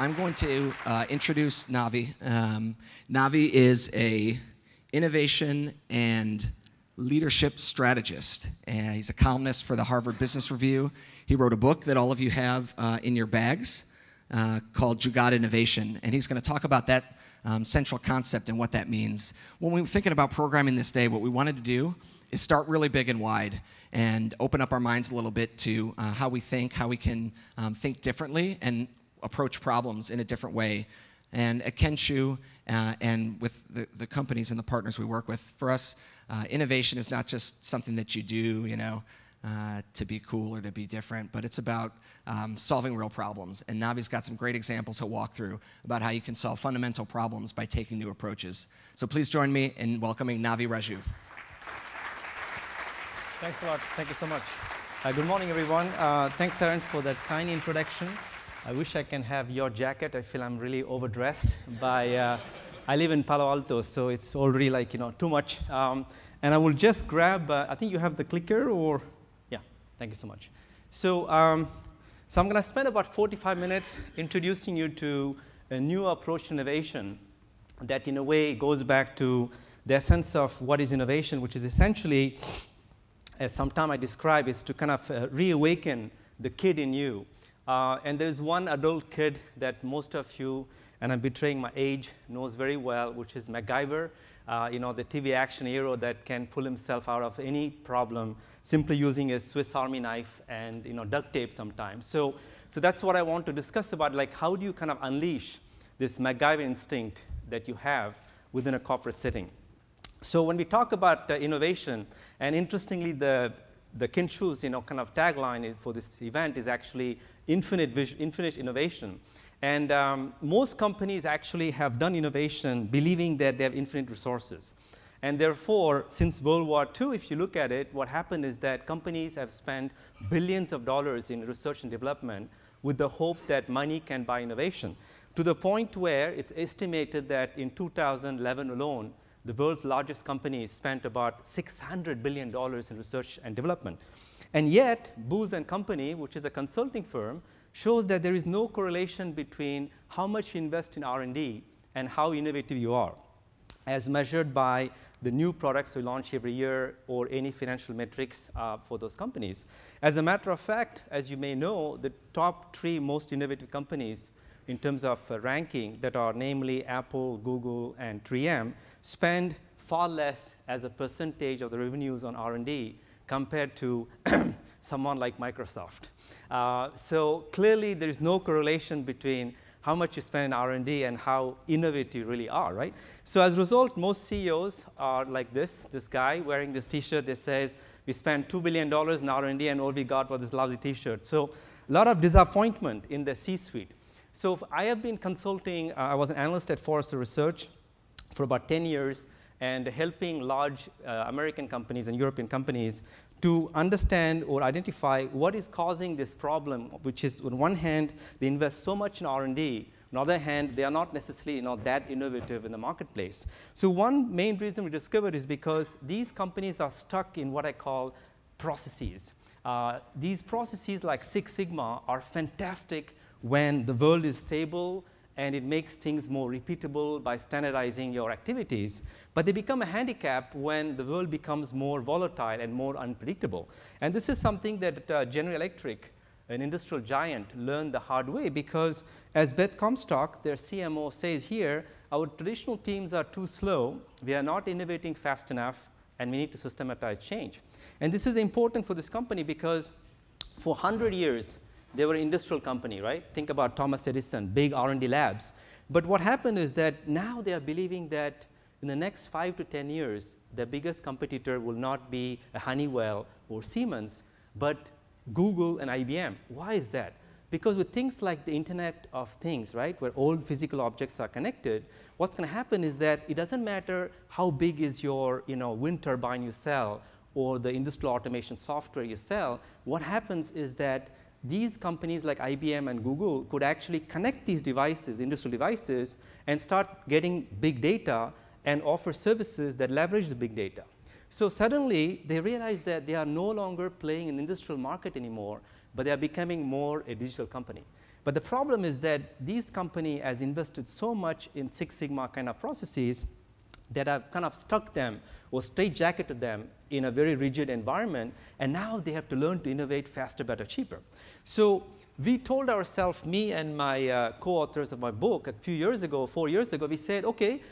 I'm going to uh, introduce Navi. Um, Navi is a innovation and leadership strategist. And he's a columnist for the Harvard Business Review. He wrote a book that all of you have uh, in your bags uh, called Jugaad Innovation. And he's going to talk about that um, central concept and what that means. When we were thinking about programming this day, what we wanted to do is start really big and wide and open up our minds a little bit to uh, how we think, how we can um, think differently and approach problems in a different way. And at Kenshoo uh, and with the, the companies and the partners we work with, for us, uh, innovation is not just something that you do, you know, uh, to be cool or to be different, but it's about um, solving real problems. And Navi's got some great examples he'll walk through about how you can solve fundamental problems by taking new approaches. So please join me in welcoming Navi Radjou. Thanks a lot. Thank you so much. Uh, good morning, everyone. Uh, thanks, Aaron, for that kind introduction. I wish I can have your jacket. I feel I'm really overdressed by. Uh, I live in Palo Alto, so it's already like you know too much. Um, and I will just grab. Uh, I think you have the clicker, or yeah. Thank you so much. So, um, so I'm going to spend about 45 minutes introducing you to a new approach to innovation that, in a way, goes back to the essence of what is innovation, which is essentially as sometime I describe, is to kind of uh, reawaken the kid in you. Uh, and there's one adult kid that most of you, and I'm betraying my age, knows very well, which is MacGyver. Uh, you know, the TV action hero that can pull himself out of any problem simply using a Swiss Army knife and you know, duct tape sometimes. So, so that's what I want to discuss about, like how do you kind of unleash this MacGyver instinct that you have within a corporate setting. So when we talk about uh, innovation, and interestingly, the, the Kenshoo's you know, kind of tagline for this event is actually infinite, vision, infinite innovation. And um, most companies actually have done innovation believing that they have infinite resources. And therefore, since World War II, if you look at it, what happened is that companies have spent billions of dollars in research and development with the hope that money can buy innovation, to the point where it's estimated that in 2011 alone, the world's largest companies spent about $600 billion in research and development. And yet, Booz and Company, which is a consulting firm, shows that there is no correlation between how much you invest in R&D and how innovative you are, as measured by the new products we launch every year or any financial metrics uh, for those companies. As a matter of fact, as you may know, the top three most innovative companies in terms of uh, ranking that are namely Apple, Google, and 3M spend far less as a percentage of the revenues on R&D compared to someone like Microsoft. Uh, so clearly, there is no correlation between how much you spend in R&D and how innovative you really are, right? So as a result, most CEOs are like this, this guy wearing this T-shirt that says, we spent $2 billion in R&D and all we got was this lousy T-shirt. So a lot of disappointment in the C-suite. So I have been consulting, uh, I was an analyst at Forrester Research for about 10 years and helping large uh, American companies and European companies to understand or identify what is causing this problem, which is on one hand, they invest so much in R&D, on the other hand, they are not necessarily you know, that innovative in the marketplace. So one main reason we discovered is because these companies are stuck in what I call processes. Uh, these processes like Six Sigma are fantastic when the world is stable and it makes things more repeatable by standardizing your activities. But they become a handicap when the world becomes more volatile and more unpredictable. And this is something that uh, General Electric, an industrial giant, learned the hard way because as Beth Comstock, their CMO, says here, our traditional teams are too slow, we are not innovating fast enough, and we need to systematize change. And this is important for this company because for 100 years, they were an industrial company, right? Think about Thomas Edison, big R&D labs. But what happened is that now they are believing that in the next five to 10 years, the biggest competitor will not be a Honeywell or Siemens, but Google and IBM. Why is that? Because with things like the Internet of Things, right, where all physical objects are connected, what's going to happen is that it doesn't matter how big is your you know, wind turbine you sell or the industrial automation software you sell. What happens is that these companies like IBM and Google could actually connect these devices, industrial devices, and start getting big data and offer services that leverage the big data. So suddenly, they realized that they are no longer playing in the industrial market anymore. but they are becoming more a digital company. But the problem is that these company has invested so much in Six Sigma kind of processes that have kind of stuck them or straitjacketed them in a very rigid environment, and now they have to learn to innovate faster, better, cheaper. So we told ourselves, me and my uh, co-authors of my book a few years ago, four years ago, we said, okay,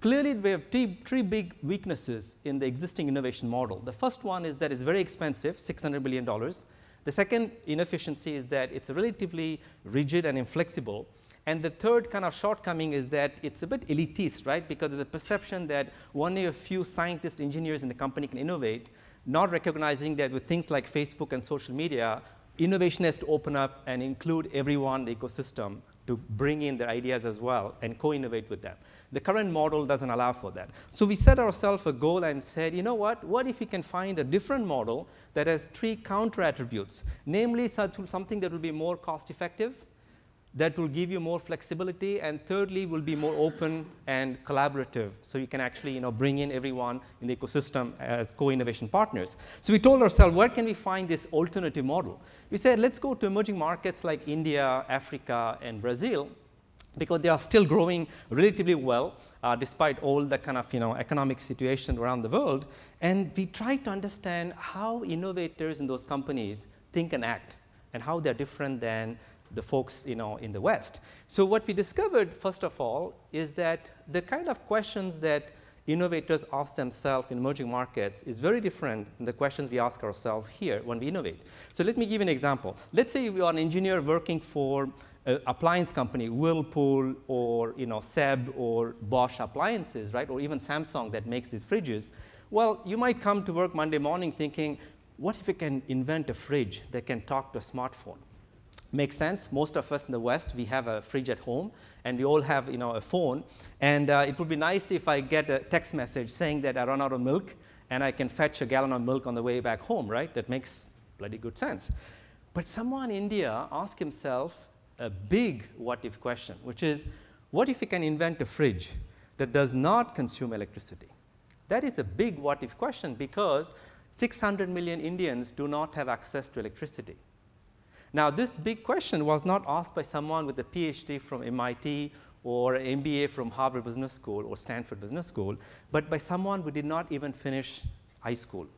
clearly we have three, three big weaknesses in the existing innovation model. The first one is that it's very expensive, $600 billion. The second inefficiency is that it's relatively rigid and inflexible. And the third kind of shortcoming is that it's a bit elitist, right? Because there's a perception that only a few scientists, engineers in the company can innovate, not recognizing that with things like Facebook and social media, innovation has to open up and include everyone in the ecosystem to bring in their ideas as well and co-innovate with them. The current model doesn't allow for that. So we set ourselves a goal and said, you know what, what if we can find a different model that has three counter attributes, namely something that will be more cost effective, that will give you more flexibility, and thirdly, will be more open and collaborative, so you can actually you know, bring in everyone in the ecosystem as co-innovation partners. So we told ourselves, where can we find this alternative model? We said, let's go to emerging markets like India, Africa, and Brazil, because they are still growing relatively well, uh, despite all the kind of you know, economic situation around the world. And we try to understand how innovators in those companies think and act, and how they're different than the folks you know, in the West. So what we discovered, first of all, is that the kind of questions that innovators ask themselves in emerging markets is very different than the questions we ask ourselves here when we innovate. So let me give you an example. Let's say you are an engineer working for an appliance company, Whirlpool or you know, Seb or Bosch appliances, right? Or even Samsung that makes these fridges. Well, you might come to work Monday morning thinking, what if we can invent a fridge that can talk to a smartphone? Makes sense. Most of us in the West, we have a fridge at home, and we all have you know, a phone. And uh, it would be nice if I get a text message saying that I run out of milk, and I can fetch a gallon of milk on the way back home, right? That makes bloody good sense. But someone in India asked himself a big what-if question, which is, what if we can invent a fridge that does not consume electricity? That is a big what-if question because 600 million Indians do not have access to electricity. Now, this big question was not asked by someone with a PhD from MIT or an MBA from Harvard Business School or Stanford Business School, but by someone who did not even finish high school.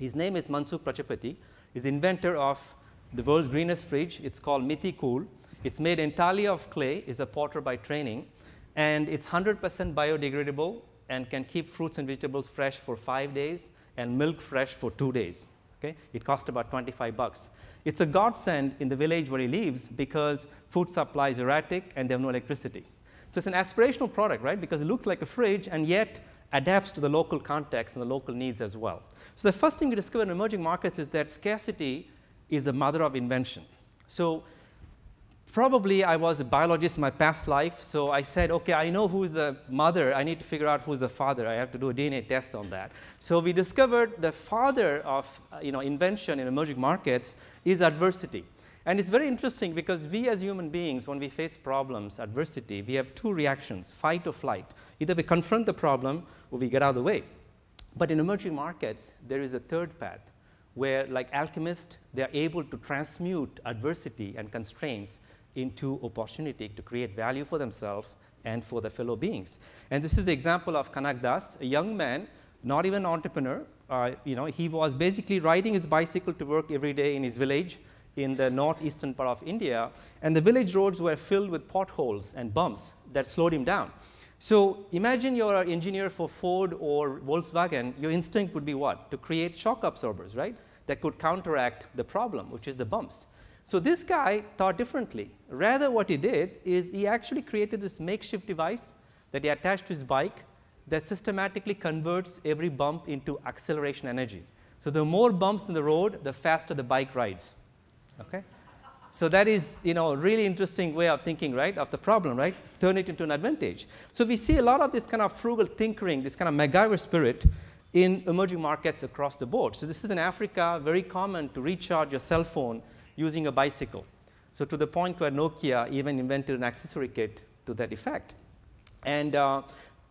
His name is Mansukh Prajapati. He's the inventor of the world's greenest fridge. It's called Mitticool. It's made entirely of clay, is a potter by training, and it's 100% biodegradable and can keep fruits and vegetables fresh for five days and milk fresh for two days. Okay? It cost about 25 bucks. It's a godsend in the village where he lives because food supply is erratic and they have no electricity. So it's an aspirational product, right? Because it looks like a fridge and yet adapts to the local context and the local needs as well. So the first thing we discover in emerging markets is that scarcity is the mother of invention. So probably I was a biologist in my past life, so I said, okay, I know who's the mother. I need to figure out who's the father. I have to do a DNA test on that. So we discovered the father of uh, you know, invention in emerging markets is adversity. And it's very interesting because we as human beings, when we face problems, adversity, we have two reactions, fight or flight. Either we confront the problem or we get out of the way. But in emerging markets, there is a third path where, like alchemists, they're able to transmute adversity and constraints into opportunity to create value for themselves and for their fellow beings. And this is the example of Kanak Das, a young man, not even an entrepreneur. Uh, you know, he was basically riding his bicycle to work every day in his village in the northeastern part of India, and the village roads were filled with potholes and bumps that slowed him down. So imagine you're an engineer for Ford or Volkswagen, your instinct would be what? To create shock absorbers, right? That could counteract the problem, which is the bumps. So this guy thought differently. Rather, what he did is he actually created this makeshift device that he attached to his bike that systematically converts every bump into acceleration energy. So the more bumps in the road, the faster the bike rides. Okay? So that is, you know, a really interesting way of thinking, right, of the problem, right? Turn it into an advantage. So we see a lot of this kind of frugal tinkering, this kind of MacGyver spirit in emerging markets across the board. So this is in Africa, very common to recharge your cell phone using a bicycle. So to the point where Nokia even invented an accessory kit to that effect. And uh,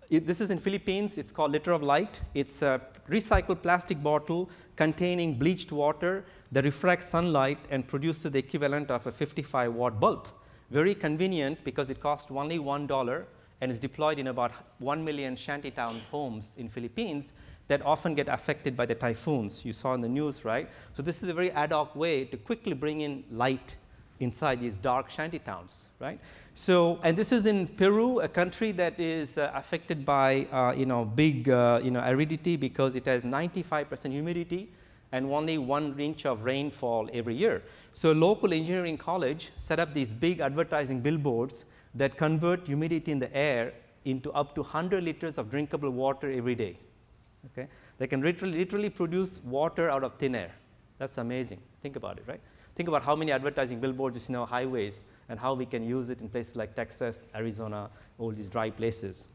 it, this is in Philippines. It's called Liter of Light. It's a recycled plastic bottle containing bleached water that refracts sunlight and produces the equivalent of a 55 watt bulb. Very convenient because it costs only $1 and is deployed in about 1 million shantytown homes in Philippines that often get affected by the typhoons you saw in the news, right? So this is a very ad hoc way to quickly bring in light inside these dark shanty towns, right? So, and this is in Peru, a country that is uh, affected by, uh, you know, big, uh, you know, aridity because it has 95% humidity and only one inch of rainfall every year. So local engineering college set up these big advertising billboards that convert humidity in the air into up to 100 liters of drinkable water every day. Okay? They can literally, literally produce water out of thin air. That's amazing. Think about it, right? Think about how many advertising billboards you see on highways and how we can use it in places like Texas, Arizona, all these dry places.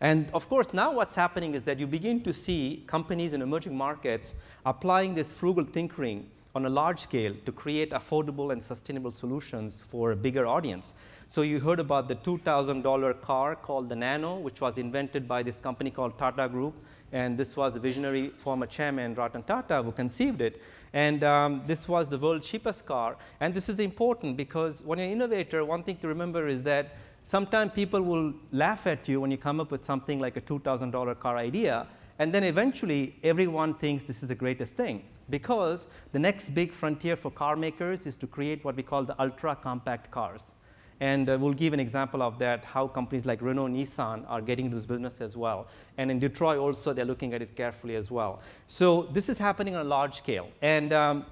And of course, now what's happening is that you begin to see companies in emerging markets applying this frugal tinkering on a large scale to create affordable and sustainable solutions for a bigger audience. So you heard about the $2,000 car called the Nano, which was invented by this company called Tata Group. And this was the visionary former chairman, Ratan Tata, who conceived it. And um, this was the world's cheapest car. And this is important because when you're an innovator, one thing to remember is that sometimes people will laugh at you when you come up with something like a $2,000 car idea. And then eventually, everyone thinks this is the greatest thing because the next big frontier for car makers is to create what we call the ultra compact cars. And uh, we'll give an example of that, how companies like Renault Nissan are getting into this business as well. And in Detroit also, they're looking at it carefully as well. So this is happening on a large scale. And um,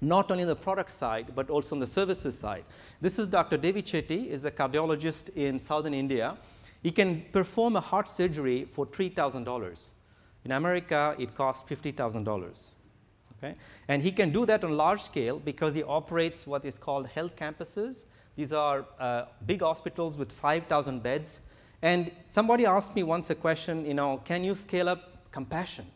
not only on the product side, but also on the services side. This is Dr. Devi Shetty, is a cardiologist in southern India. He can perform a heart surgery for $3,000. In America, it costs $50,000. Okay? And he can do that on large scale because he operates what is called health campuses. These are uh, big hospitals with 5,000 beds. And somebody asked me once a question, you know, can you scale up compassion?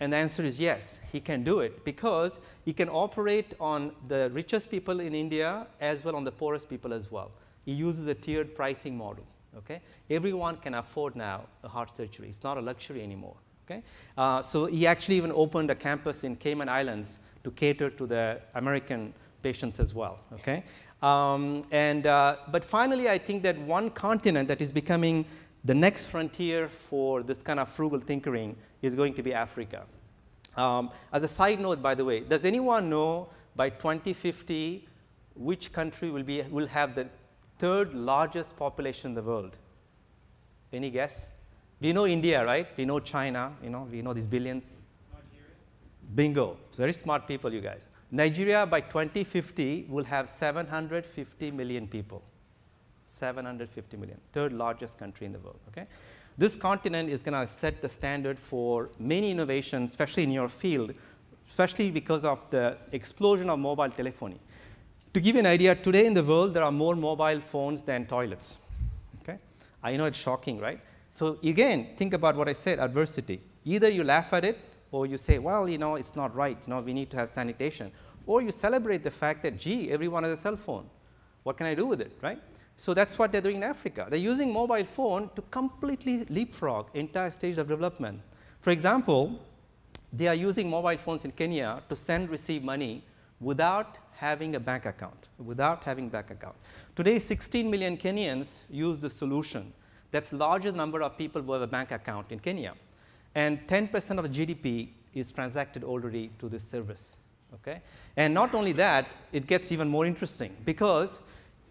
And the answer is yes, he can do it because he can operate on the richest people in India as well on the poorest people as well. He uses a tiered pricing model. Okay? Everyone can afford now a heart surgery. It's not a luxury anymore. Okay? Uh, so he actually even opened a campus in Cayman Islands to cater to the American patients as well. Okay? Um, and, uh, but finally, I think that one continent that is becoming the next frontier for this kind of frugal tinkering is going to be Africa. Um, as a side note, by the way, does anyone know by 2050 which country will, be, will have the third largest population in the world? Any guess? We know India, right? We know China, you know, we know these billions. Nigeria. Bingo. Very smart people, you guys. Nigeria by 2050 will have 750 million people. 750 million, third largest country in the world, okay? This continent is going to set the standard for many innovations, especially in your field, especially because of the explosion of mobile telephony. To give you an idea, today in the world, there are more mobile phones than toilets, okay? I know it's shocking, right? So again, think about what I said, adversity. Either you laugh at it or you say, well, you know, it's not right, you know, we need to have sanitation. Or you celebrate the fact that, gee, everyone has a cell phone. What can I do with it, right? So that's what they're doing in Africa. They're using mobile phone to completely leapfrog entire stage of development. For example, they are using mobile phones in Kenya to send, receive money without having a bank account, without having bank account. Today, 16 million Kenyans use the solution that's largest number of people who have a bank account in Kenya. And 10% of the GDP is transacted already to this service. Okay? And not only that, it gets even more interesting because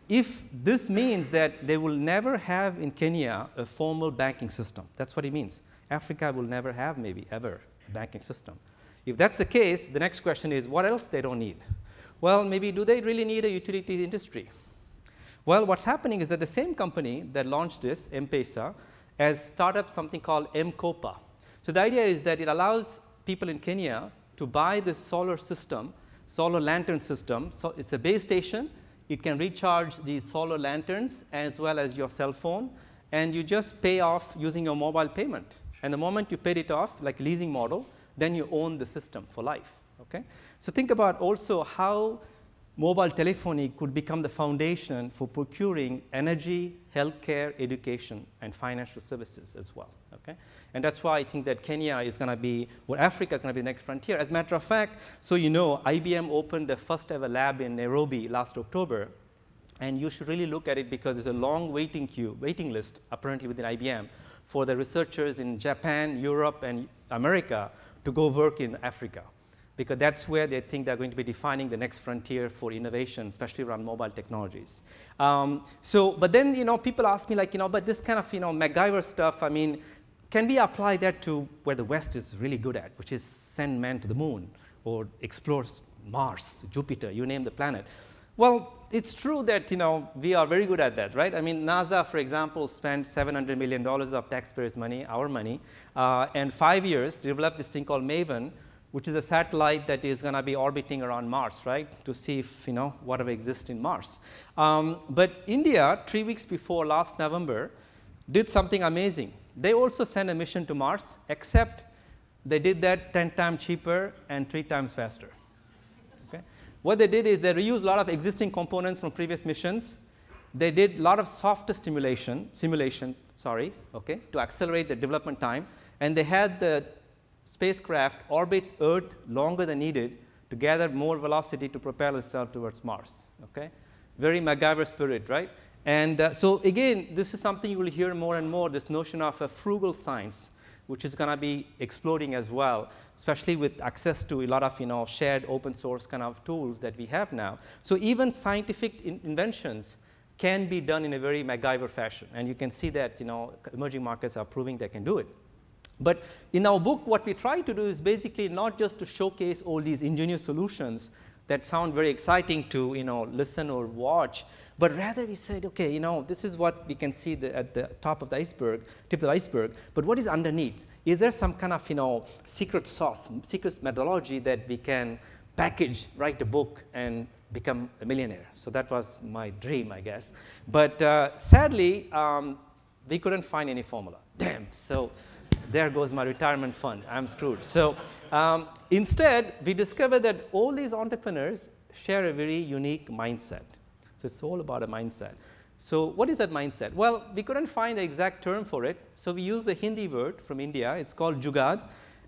if this means that they will never have in Kenya a formal banking system, that's what it means. Africa will never have, maybe ever, a banking system. If that's the case, the next question is what else they don't need? Well, maybe do they really need a utilities industry? Well, what's happening is that the same company that launched this, M-Pesa, has started up something called M-Kopa. So the idea is that it allows people in Kenya to buy this solar system, solar lantern system. So it's a base station. It can recharge these solar lanterns as well as your cell phone. And you just pay off using your mobile payment. And the moment you paid it off, like leasing model, then you own the system for life. Okay? So think about also how mobile telephony could become the foundation for procuring energy, healthcare, education, and financial services as well. Okay? And that's why I think that Kenya is going to be, or Africa is going to be the next frontier. As a matter of fact, so you know, IBM opened the first ever lab in Nairobi last October. And you should really look at it because there's a long waiting queue, waiting list apparently within IBM for the researchers in Japan, Europe, and America to go work in Africa because that's where they think they're going to be defining the next frontier for innovation, especially around mobile technologies. Um, so, but then, you know, people ask me like, you know, but this kind of, you know, MacGyver stuff, I mean, can we apply that to where the West is really good at, which is send men to the moon or explore Mars, Jupiter, you name the planet? Well, it's true that you know we are very good at that, right? I mean, NASA, for example, spent 700 million dollars of taxpayers' money, our money, uh, and five years to develop this thing called MAVEN, which is a satellite that is going to be orbiting around Mars, right, to see if you know whatever exists in Mars. Um, but India, three weeks before last November, did something amazing. They also sent a mission to Mars, except they did that 10 times cheaper and three times faster. Okay? What they did is they reused a lot of existing components from previous missions. They did a lot of software stimulation, simulation, sorry, okay, to accelerate the development time. And they had the spacecraft orbit Earth longer than needed to gather more velocity to propel itself towards Mars. Okay? Very MacGyver spirit, right? And uh, so again, this is something you will hear more and more, this notion of a frugal science, which is going to be exploding as well, especially with access to a lot of you know, shared open source kind of tools that we have now. So even scientific in inventions can be done in a very MacGyver fashion. And you can see that you know, emerging markets are proving they can do it. But in our book, what we try to do is basically not just to showcase all these ingenious solutions that sound very exciting to you know, listen or watch, but rather we said, okay, you know, this is what we can see the, at the top of the iceberg, tip of the iceberg, but what is underneath? Is there some kind of you know, secret sauce, secret methodology that we can package, write a book, and become a millionaire? So that was my dream, I guess. But uh, sadly, um, we couldn't find any formula. Damn. So there goes my retirement fund. I'm screwed. So um, instead, we discovered that all these entrepreneurs share a very unique mindset. So it's all about a mindset. So what is that mindset? Well, we couldn't find an exact term for it. So we used a Hindi word from India. It's called jugaad.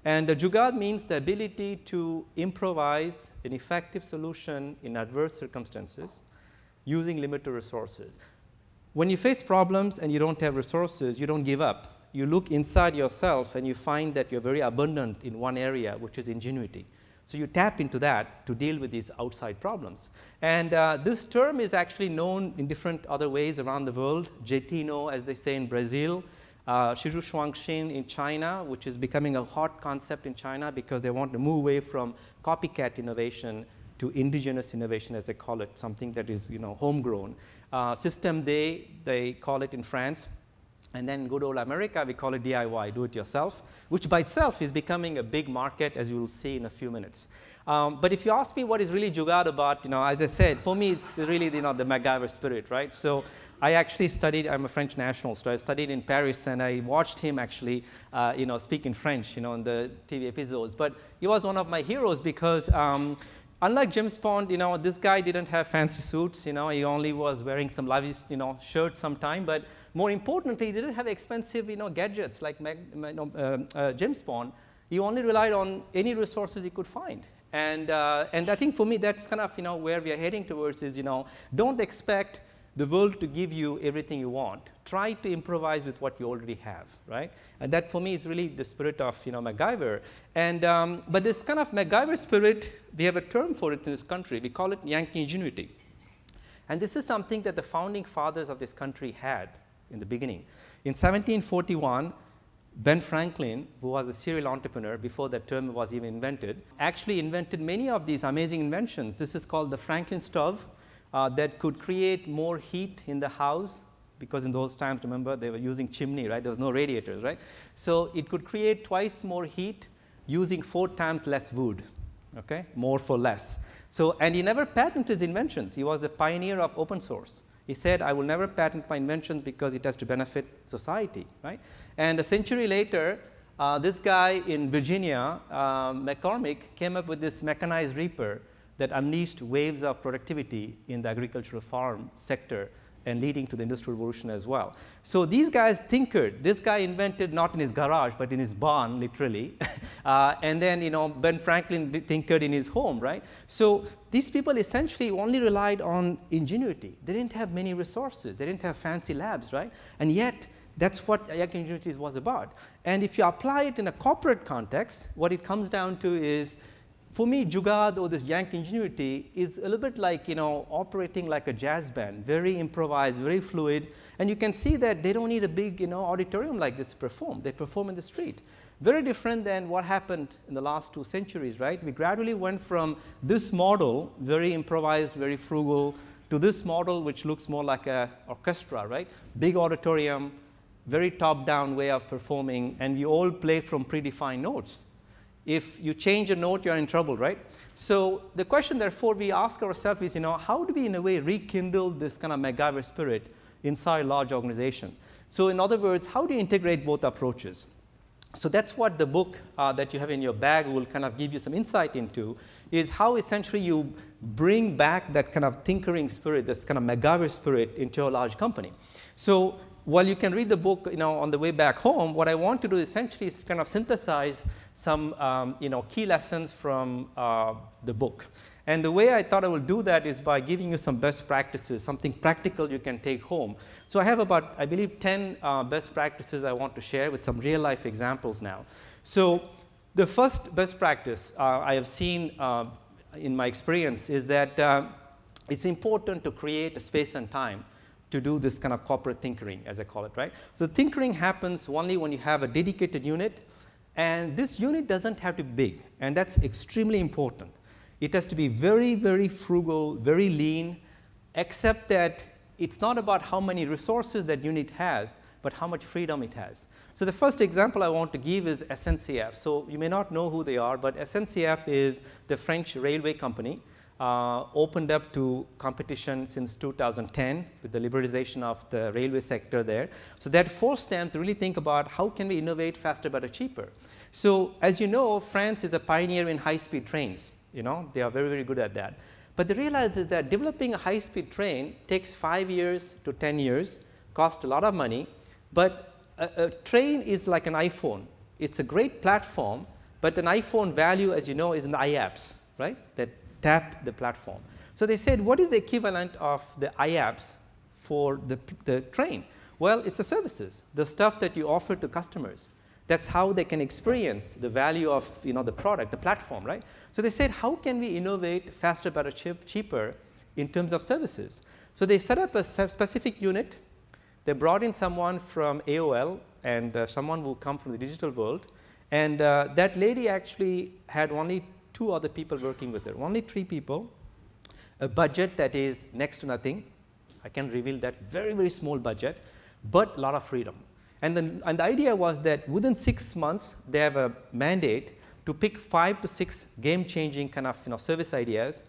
And the jugaad means the ability to improvise an effective solution in adverse circumstances using limited resources. When you face problems and you don't have resources, you don't give up you look inside yourself and you find that you're very abundant in one area, which is ingenuity. So you tap into that to deal with these outside problems. And uh, this term is actually known in different other ways around the world. Jeitinho, as they say in Brazil, uh, Shuangxin in China, which is becoming a hot concept in China because they want to move away from copycat innovation to indigenous innovation, as they call it, something that is you know, homegrown. Uh, System D, they call it in France. And then good old America, we call it DIY, do it yourself, which by itself is becoming a big market, as you will see in a few minutes. Um, but if you ask me what is really Jugaad about, you know, as I said, for me, it's really you know, the MacGyver spirit, right? So I actually studied, I'm a French national, so I studied in Paris and I watched him actually, uh, you know, speak in French, you know, in the TV episodes. But he was one of my heroes because um, unlike James Bond, you know, this guy didn't have fancy suits, you know, he only was wearing some lavish, you know, shirts sometime, but more importantly, he didn't have expensive you know, gadgets like Mag, uh, uh, James Bond. He only relied on any resources he could find. And, uh, and I think for me, that's kind of you know, where we are heading towards is, you know, don't expect the world to give you everything you want. Try to improvise with what you already have, right? And that for me is really the spirit of you know, MacGyver. And, um, but this kind of MacGyver spirit, we have a term for it in this country. We call it Yankee ingenuity. And this is something that the founding fathers of this country had in the beginning. In 1741, Ben Franklin, who was a serial entrepreneur before that term was even invented, actually invented many of these amazing inventions. This is called the Franklin stove uh, that could create more heat in the house because in those times, remember, they were using chimney, right? There was no radiators, right? So it could create twice more heat using four times less wood, okay? More for less. So, and he never patented his inventions. He was a pioneer of open source. He said, I will never patent my inventions because it has to benefit society, right? And a century later, uh, this guy in Virginia, uh, McCormick, came up with this mechanized reaper, that unleashed waves of productivity in the agricultural farm sector and leading to the industrial revolution as well. So these guys tinkered. This guy invented not in his garage, but in his barn, literally. uh, and then, you know, Ben Franklin tinkered in his home, right? So these people essentially only relied on ingenuity. They didn't have many resources. They didn't have fancy labs, right? And yet, that's what young ingenuity was about. And if you apply it in a corporate context, what it comes down to is for me, Jugaad or this Yank ingenuity is a little bit like, you know, operating like a jazz band, very improvised, very fluid. And you can see that they don't need a big, you know, auditorium like this to perform. They perform in the street. Very different than what happened in the last two centuries, right? We gradually went from this model, very improvised, very frugal, to this model, which looks more like an orchestra, right? Big auditorium, very top-down way of performing, and we all play from predefined notes if you change a note, you're in trouble, right? So the question, therefore, we ask ourselves is, you know, how do we, in a way, rekindle this kind of MacGyver spirit inside large organization? So in other words, how do you integrate both approaches? So that's what the book uh, that you have in your bag will kind of give you some insight into, is how essentially you bring back that kind of tinkering spirit, this kind of MacGyver spirit into a large company. So while you can read the book you know, on the way back home, what I want to do essentially is kind of synthesize some um, you know, key lessons from uh, the book. And the way I thought I would do that is by giving you some best practices, something practical you can take home. So I have about, I believe, 10 uh, best practices I want to share with some real life examples now. So the first best practice uh, I have seen uh, in my experience is that uh, it's important to create a space and time to do this kind of corporate tinkering, as I call it, right? So tinkering happens only when you have a dedicated unit, and this unit doesn't have to be big, and that's extremely important. It has to be very, very frugal, very lean, except that it's not about how many resources that unit has, but how much freedom it has. So the first example I want to give is SNCF. So you may not know who they are, but SNCF is the French railway company uh, opened up to competition since 2010 with the liberalization of the railway sector there. So that forced them to really think about how can we innovate faster, better, cheaper. So as you know, France is a pioneer in high-speed trains. You know, they are very, very good at that. But the realize is that developing a high-speed train takes five years to 10 years, costs a lot of money, but a, a train is like an iPhone. It's a great platform, but an iPhone value, as you know, is in the iApps, right? That tap the platform. So they said, what is the equivalent of the iApps for the, the train? Well, it's the services, the stuff that you offer to customers. That's how they can experience the value of you know, the product, the platform, right? So they said, how can we innovate faster, better, cheap, cheaper in terms of services? So they set up a specific unit. They brought in someone from AOL and uh, someone who come from the digital world. And uh, that lady actually had only two other people working with her, only three people, a budget that is next to nothing. I can reveal that very, very small budget, but a lot of freedom. And, the, and the idea was that within six months, they have a mandate to pick five to six game-changing kind of you know, service ideas,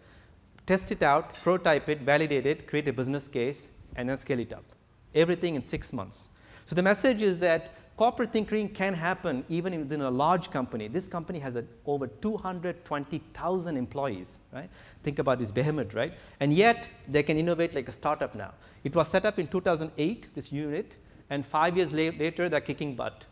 test it out, prototype it, validate it, create a business case, and then scale it up. Everything in six months. So the message is that corporate tinkering can happen even within a large company. This company has a, over 220,000 employees, right? Think about this behemoth, right? And yet, they can innovate like a startup now. It was set up in 2008, this unit, and five years later, they're kicking butt.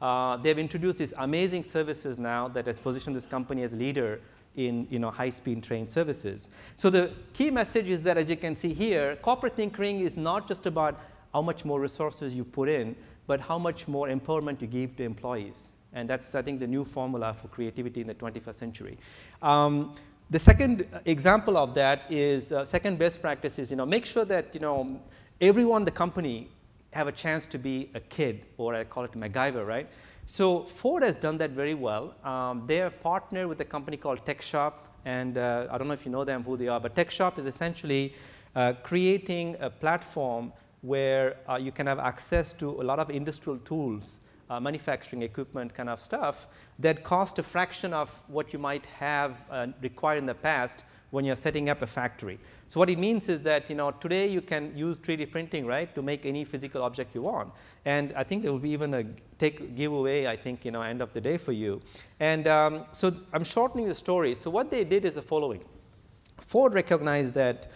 Uh, they've introduced these amazing services now that has positioned this company as leader in you know, high-speed train services. So the key message is that, as you can see here, corporate tinkering is not just about how much more resources you put in, but how much more empowerment you give to employees. And that's, I think, the new formula for creativity in the 21st century. Um, the second example of that is, uh, second best practice is, you know, make sure that, you know, everyone in the company have a chance to be a kid, or I call it MacGyver, right? So Ford has done that very well. Um, they're partnered with a company called TechShop, and uh, I don't know if you know them, who they are, but TechShop is essentially uh, creating a platform where uh, you can have access to a lot of industrial tools, uh, manufacturing equipment kind of stuff that cost a fraction of what you might have uh, required in the past when you're setting up a factory. So what it means is that you know today you can use 3D printing right to make any physical object you want, and I think there will be even a take giveaway I think you know end of the day for you. And um, so I'm shortening the story. So what they did is the following. Ford recognized that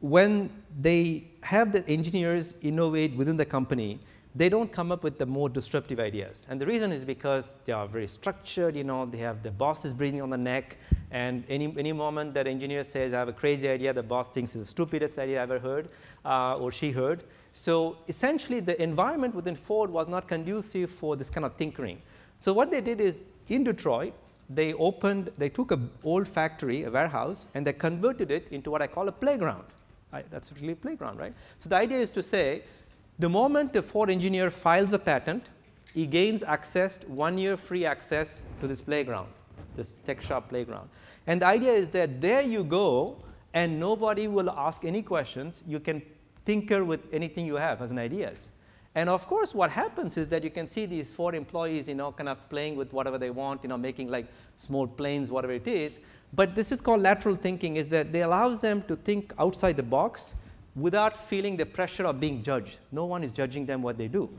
when they have the engineers innovate within the company, they don't come up with the more disruptive ideas. And the reason is because they are very structured, you know, they have the boss is breathing on the neck, and any, any moment that engineer says, I have a crazy idea, the boss thinks it's the stupidest idea I ever heard, uh, or she heard. So essentially, the environment within Ford was not conducive for this kind of tinkering. So what they did is, in Detroit, they opened, they took an old factory, a warehouse, and they converted it into what I call a playground. Right? That's really a playground, right? So the idea is to say, the moment a Ford engineer files a patent, he gains access, one year free access to this playground, this tech shop playground. And the idea is that there you go, and nobody will ask any questions. You can tinker with anything you have as an ideas. And of course, what happens is that you can see these Ford employees, you know, kind of playing with whatever they want, you know, making like small planes, whatever it is. But this is called lateral thinking, is that they allows them to think outside the box without feeling the pressure of being judged. No one is judging them what they do.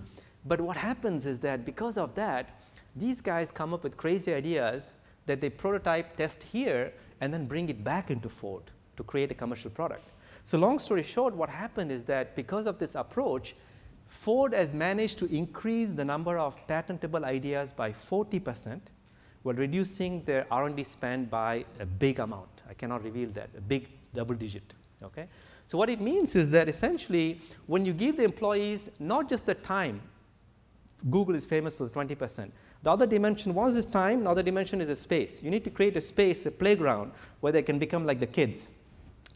But what happens is that because of that, these guys come up with crazy ideas that they prototype, test here, and then bring it back into Ford to create a commercial product. So long story short, what happened is that because of this approach, Ford has managed to increase the number of patentable ideas by 40% while reducing their R&D spend by a big amount. I cannot reveal that, a big double digit, okay? So what it means is that essentially when you give the employees not just the time, Google is famous for the 20%. The other dimension was is time, the other dimension is a space. You need to create a space, a playground, where they can become like the kids.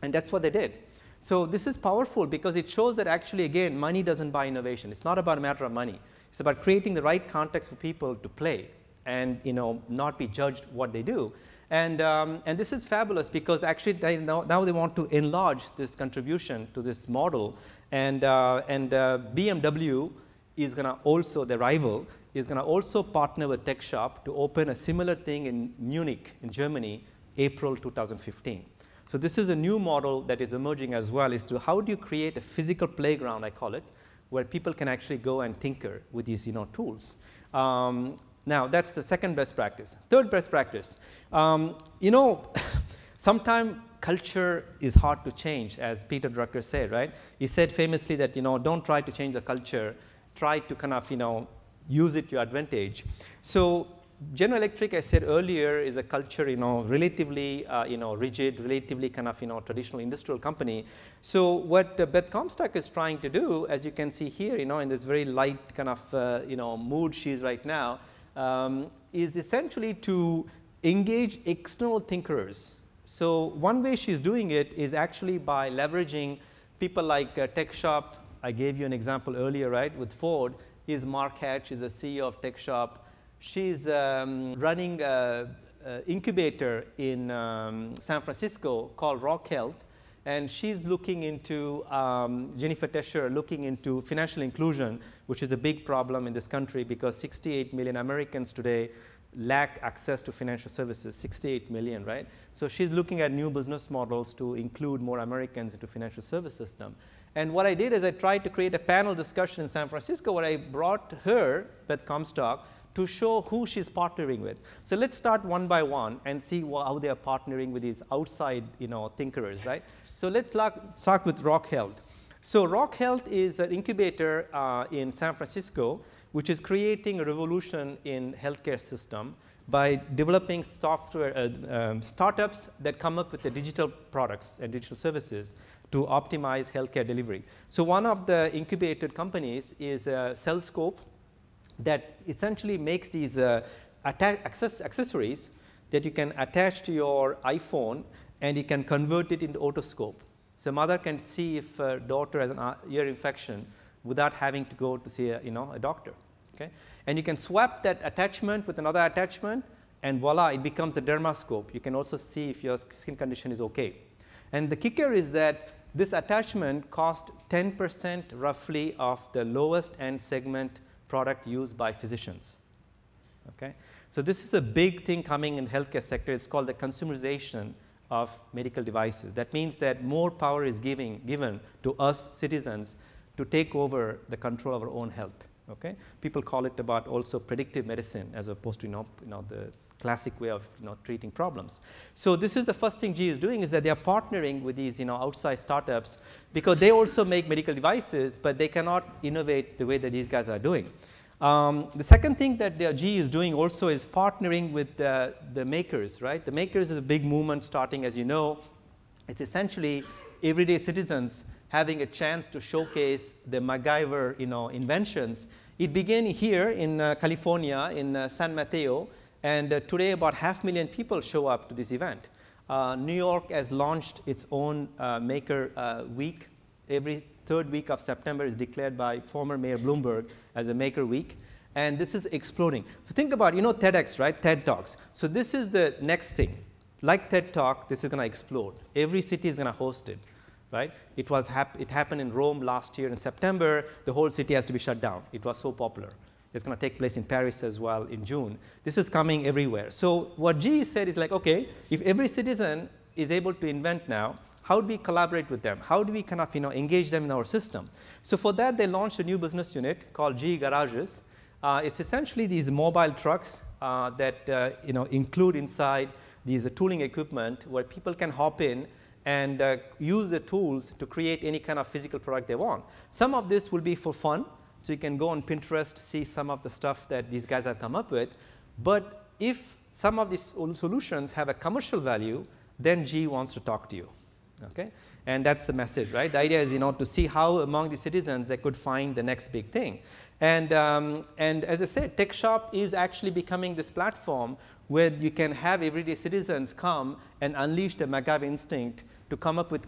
And that's what they did. So this is powerful because it shows that actually, again, money doesn't buy innovation. It's not about a matter of money. It's about creating the right context for people to play and you know, not be judged what they do. And, um, and this is fabulous because actually they now, now, they want to enlarge this contribution to this model. And, uh, and uh, BMW is going to also, the rival, is going to also partner with TechShop to open a similar thing in Munich, in Germany, April 2015. So this is a new model that is emerging as well, is to how do you create a physical playground, I call it, where people can actually go and tinker with these you know, tools. Um, now, that's the second best practice. Third best practice. Um, you know, sometimes culture is hard to change, as Peter Drucker said, right? He said famously that, you know, don't try to change the culture, try to kind of, you know, use it to your advantage. So General Electric, I said earlier, is a culture, you know, relatively, uh, you know, rigid, relatively kind of, you know, traditional industrial company. So what uh, Beth Comstock is trying to do, as you can see here, you know, in this very light kind of, uh, you know, mood she's right now, um, is essentially to engage external thinkers. So one way she's doing it is actually by leveraging people like uh, TechShop. I gave you an example earlier, right, with Ford. Is Mark Hatch, is the CEO of TechShop. She's um, running an incubator in um, San Francisco called Rock Health, and she's looking into, um, Jennifer Tescher, looking into financial inclusion, which is a big problem in this country because 68 million Americans today lack access to financial services, 68 million, right? So she's looking at new business models to include more Americans into financial service system. And what I did is I tried to create a panel discussion in San Francisco where I brought her, Beth Comstock, to show who she's partnering with. So let's start one by one and see how they are partnering with these outside you know, thinkers, right? So let's start with Rock Health. So Rock Health is an incubator uh, in San Francisco, which is creating a revolution in healthcare system by developing software uh, um, startups that come up with the digital products and digital services to optimize healthcare delivery. So one of the incubated companies is uh, CellScope that essentially makes these uh, access accessories that you can attach to your iPhone and you can convert it into otoscope. So mother can see if a daughter has an uh, ear infection without having to go to see a, you know, a doctor. Okay? And you can swap that attachment with another attachment, and voila, it becomes a dermascope. You can also see if your skin condition is okay. And the kicker is that this attachment costs 10% roughly of the lowest end segment product used by physicians. Okay? So this is a big thing coming in healthcare sector. It's called the consumerization of medical devices. That means that more power is giving, given to us citizens to take over the control of our own health. Okay? People call it about also predictive medicine as opposed to you know, you know, the classic way of you know, treating problems. So this is the first thing GE is doing is that they are partnering with these you know, outside startups because they also make medical devices, but they cannot innovate the way that these guys are doing. Um, the second thing that the GE is doing also is partnering with the, the makers, right? The makers is a big movement starting, as you know. It's essentially everyday citizens having a chance to showcase the MacGyver you know, inventions. It began here in uh, California, in uh, San Mateo, and uh, today about half million people show up to this event. Uh, New York has launched its own uh, Maker uh, Week. Every third week of September is declared by former Mayor Bloomberg as a Maker Week. And this is exploding. So think about, you know, TEDx, right? TED Talks. So this is the next thing. Like TED Talk, this is going to explode. Every city is going to host it right? It, was hap it happened in Rome last year in September. The whole city has to be shut down. It was so popular. It's going to take place in Paris as well in June. This is coming everywhere. So what GE said is like, okay, if every citizen is able to invent now, how do we collaborate with them? How do we kind of you know, engage them in our system? So for that, they launched a new business unit called GE Garages. Uh, it's essentially these mobile trucks uh, that uh, you know, include inside these tooling equipment where people can hop in and uh, use the tools to create any kind of physical product they want. Some of this will be for fun, so you can go on Pinterest, see some of the stuff that these guys have come up with. But if some of these solutions have a commercial value, then G wants to talk to you. Okay? And that's the message, right? The idea is, you know, to see how among the citizens they could find the next big thing. And, um, and as I said, TechShop is actually becoming this platform where you can have everyday citizens come and unleash the MacGyver instinct to come up with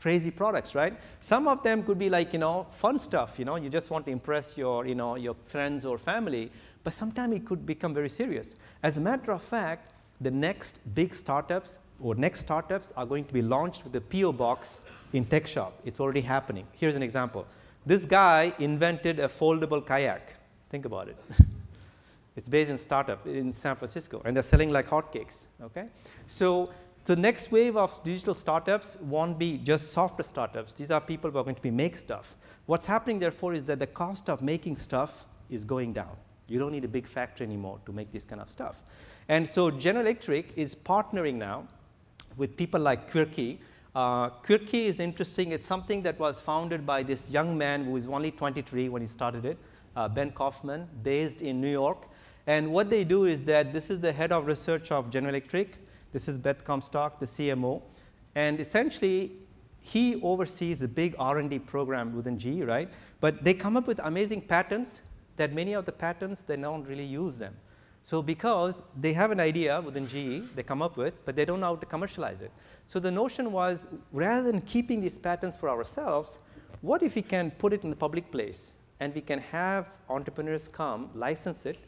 crazy products, right? Some of them could be like, you know, fun stuff, you know, you just want to impress your, you know, your friends or family, but sometimes it could become very serious. As a matter of fact, the next big startups or next startups are going to be launched with a PO box in TechShop. It's already happening. Here's an example. This guy invented a foldable kayak. Think about it. it's based in startup in San Francisco, and they're selling like hotcakes, okay? So the next wave of digital startups won't be just software startups. These are people who are going to be make stuff. What's happening, therefore, is that the cost of making stuff is going down. You don't need a big factory anymore to make this kind of stuff. And so General Electric is partnering now with people like Quirky. Uh, Quirky is interesting. It's something that was founded by this young man who was only 23 when he started it, uh, Ben Kaufman, based in New York. And what they do is that this is the head of research of General Electric. This is Beth Comstock, the CMO. And essentially, he oversees a big R&D program within GE, right? But they come up with amazing patents that many of the patents, they don't really use them. So because they have an idea within GE they come up with, but they don't know how to commercialize it. So the notion was, rather than keeping these patents for ourselves, what if we can put it in the public place and we can have entrepreneurs come, license it,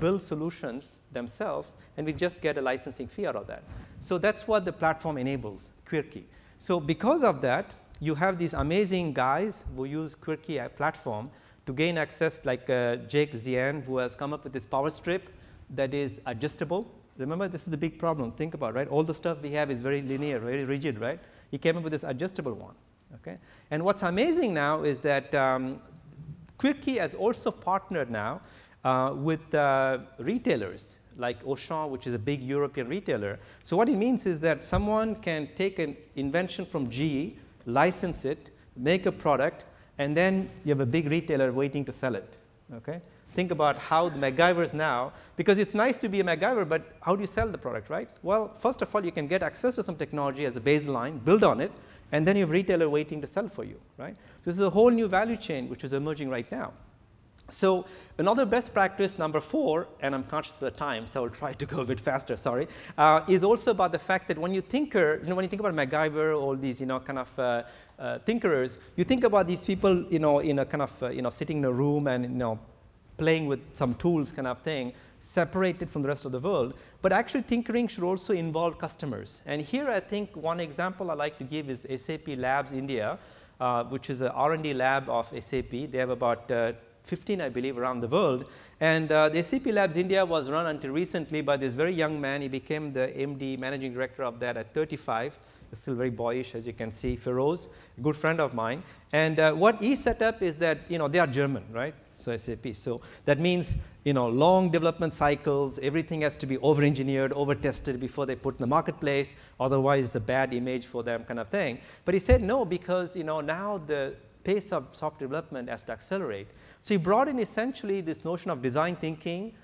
build solutions themselves, and we just get a licensing fee out of that. So that's what the platform enables, Quirky. So because of that, you have these amazing guys who use Quirky platform to gain access, like uh, Jake Zien, who has come up with this power strip that is adjustable. Remember, this is the big problem. Think about right? All the stuff we have is very linear, very rigid, right? He came up with this adjustable one. Okay? And what's amazing now is that um, Quirky has also partnered now uh, with uh, retailers like Auchan, which is a big European retailer. So what it means is that someone can take an invention from GE, license it, make a product, and then you have a big retailer waiting to sell it. Okay? Think about how the MacGyvers now, because it's nice to be a MacGyver, but how do you sell the product, right? Well, first of all, you can get access to some technology as a baseline, build on it, and then you have retailer waiting to sell for you, right? So this is a whole new value chain which is emerging right now. So another best practice, number four, and I'm conscious of the time, so I'll try to go a bit faster, sorry, uh, is also about the fact that when you tinker, you know, when you think about MacGyver, all these, you know, kind of uh, uh, tinkerers, you think about these people, you know, in a kind of, uh, you know, sitting in a room and, you know, playing with some tools kind of thing, separated from the rest of the world. But actually tinkering should also involve customers. And here I think one example I like to give is SAP Labs India, uh, which is an R&D lab of SAP. They have about uh, 15, I believe, around the world. And uh, the SAP Labs India was run until recently by this very young man. He became the MD, managing director of that at 35. He's still very boyish, as you can see. Ferose, a good friend of mine. And uh, what he set up is that, you know, they are German, right? So SAP. So that means you know long development cycles. Everything has to be over-engineered, over-tested before they put in the marketplace. Otherwise, it's a bad image for them, kind of thing. But he said no because you know now the pace of software development has to accelerate. So he brought in essentially this notion of design thinking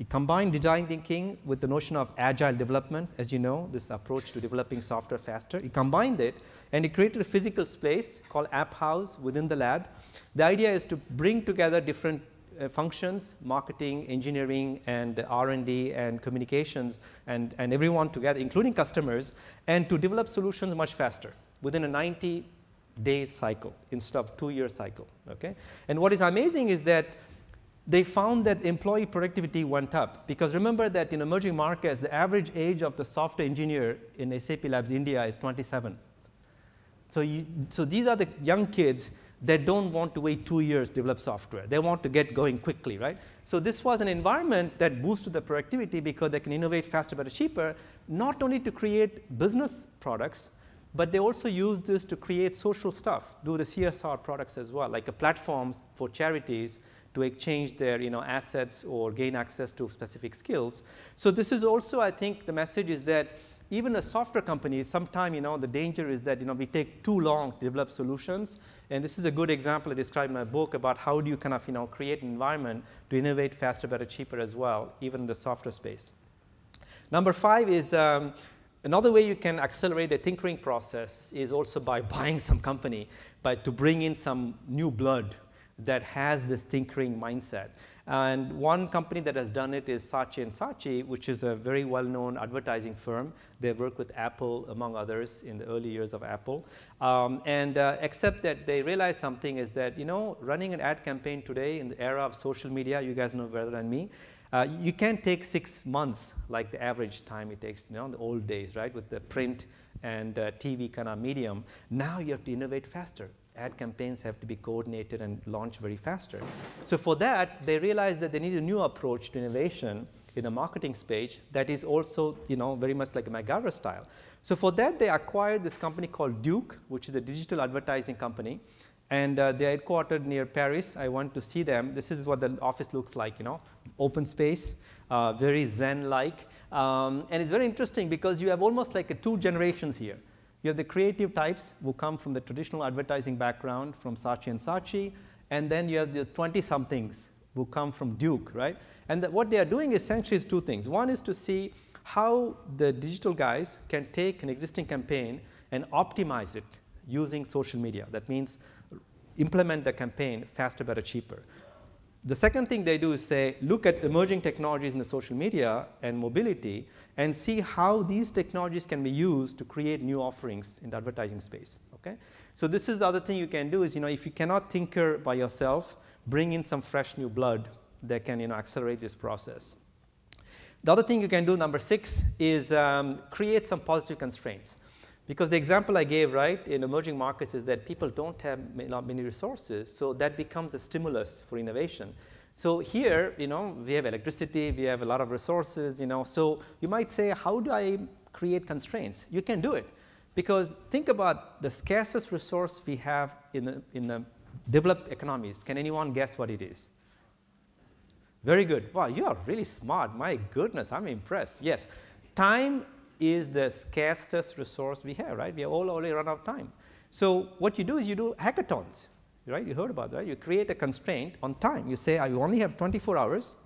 he combined design thinking with the notion of agile development, as you know, this approach to developing software faster. He combined it and he created a physical space called App House within the lab. The idea is to bring together different uh, functions, marketing, engineering, and R&D, and communications, and, and everyone together, including customers, and to develop solutions much faster within a 90 days cycle instead of two year cycle. Okay? And what is amazing is that they found that employee productivity went up. Because remember that in emerging markets, the average age of the software engineer in SAP Labs India is 27. So, you, so these are the young kids that don't want to wait two years to develop software. They want to get going quickly, right? So this was an environment that boosted the productivity because they can innovate faster, better, cheaper, not only to create business products, but they also use this to create social stuff, do the CSR products as well, like a platforms for charities to exchange their you know, assets or gain access to specific skills. So this is also, I think, the message is that even a software companies, sometimes you know, the danger is that you know, we take too long to develop solutions. And this is a good example I described in my book about how do you kind of you know, create an environment to innovate faster, better, cheaper as well, even in the software space. Number five is um, another way you can accelerate the tinkering process is also by buying some company, but to bring in some new blood that has this tinkering mindset. And one company that has done it is Saatchi & Saatchi, which is a very well-known advertising firm. They worked with Apple, among others, in the early years of Apple. Um, and uh, except that they realized something is that, you know, running an ad campaign today in the era of social media, you guys know better than me, uh, you can't take six months like the average time it takes, you know, in the old days, right, with the print and uh, TV kind of medium. Now you have to innovate faster ad campaigns have to be coordinated and launched very faster. So for that, they realized that they need a new approach to innovation in the marketing space that is also, you know, very much like a MacGyver style. So for that, they acquired this company called Duke, which is a digital advertising company. And uh, they're headquartered near Paris. I went to see them. This is what the office looks like, you know, open space, uh, very Zen-like. Um, and it's very interesting because you have almost like a two generations here. You have the creative types who come from the traditional advertising background from Saatchi & Saatchi, and then you have the 20-somethings who come from Duke, right? And the, what they are doing essentially is two things. One is to see how the digital guys can take an existing campaign and optimize it using social media. That means implement the campaign faster, better, cheaper. The second thing they do is say, look at emerging technologies in the social media and mobility and see how these technologies can be used to create new offerings in the advertising space, okay? So this is the other thing you can do is, you know, if you cannot tinker by yourself, bring in some fresh new blood that can, you know, accelerate this process. The other thing you can do, number six, is um, create some positive constraints. Because the example I gave, right, in emerging markets is that people don't have not many resources, so that becomes a stimulus for innovation. So here, you know, we have electricity, we have a lot of resources, you know, so you might say, how do I create constraints? You can do it. Because think about the scarcest resource we have in the, in the developed economies. Can anyone guess what it is? Very good. Wow, you are really smart. My goodness, I'm impressed. Yes, time is the scarcest resource we have, right? We have all already run out of time. So what you do is you do hackathons, right? You heard about that. You create a constraint on time. You say, I only have 24 hours,